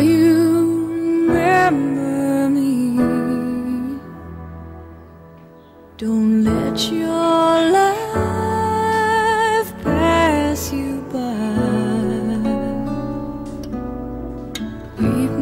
will you remember me? Don't let your life pass you by. We've